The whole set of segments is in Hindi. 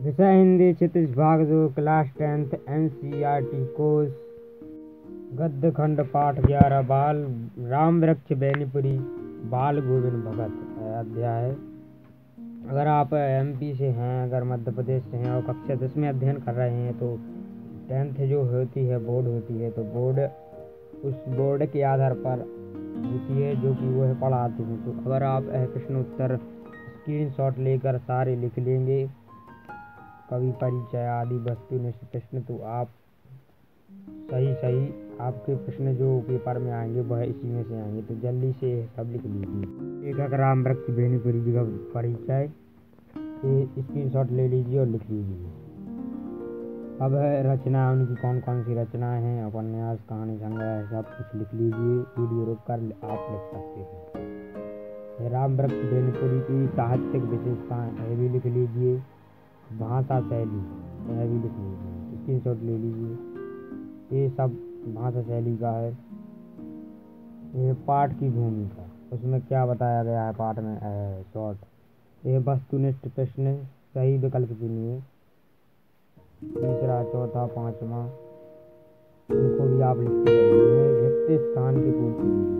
विषय हिंदी, क्षितिज भाग दो class tenth N C R T course गद्य खंड पाठ ग्यारह, बाल, राम वृक्ष बेनीपुरी, बाल गोविंद भगत अध्याय अगर आप एमपी से हैं, अगर मध्य प्रदेश से हैं, और कक्षा दस में अध्ययन कर रहे हैं तो टेंथ जो होती है बोर्ड होती है तो बोर्ड उस बोर्ड के आधार पर होती है, जो कि वह पढ़ाती हैं। तो अगर आप प्रश्न उत्तर स्क्रीन शॉट लेकर सारे लिख लेंगे कवि, परिचय आदि वस्तुनिष्ठ प्रश्न तो आप सही सही आपके प्रश्न जो पेपर में आएँगे, वह इसी में से आएँगे। तो जल्दी से सब लिख लीजिए। एक राम वृक्ष बेनीपुरी जी का परिचय स्क्रीन शॉट ले लीजिए और लिख लीजिए। अब है रचना, उनकी कौन कौन सी रचनाएँ हैं? उपन्यास, कहानी, संग्रह सब कुछ लिख लीजिए। वीडियो रोक कर आप लिख सकते हैं। राम वृक्ष बेनीपुरी की साहित्यिक विशेषताएँ भी लिख लीजिए। भाषा शैली यह भी लिख लीजिए स्क्रीन शॉट ले लीजिए। ये सब भाषा शैली का है। ये पाठ की भूमिका उसमें क्या बताया गया है पाठ में? शॉर्ट ये वस्तुनिष्ठ प्रश्न सही विकल्प चुनिए। तीसरा, चौथा, पांचवा। इनको भी आप लिखते रहिए रिक्त स्थान की पूर्ति।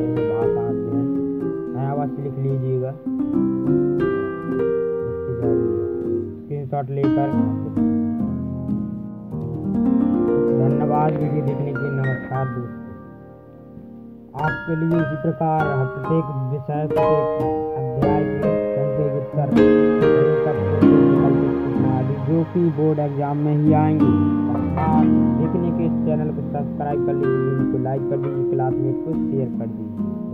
स्क्रीनशॉट लेकर धन्यवाद वीडियो देखने के नमस्कार दोस्तों। आपके लिए इसी प्रकार प्रत्येक विषय अध्याय के संशय उत्तर जो कि बोर्ड एग्ज़ाम में ही आएँगे। देखने के इस चैनल को सब्सक्राइब कर लीजिए, वीडियो को लाइक कर दीजिए क्लासमेट को शेयर कर दीजिए।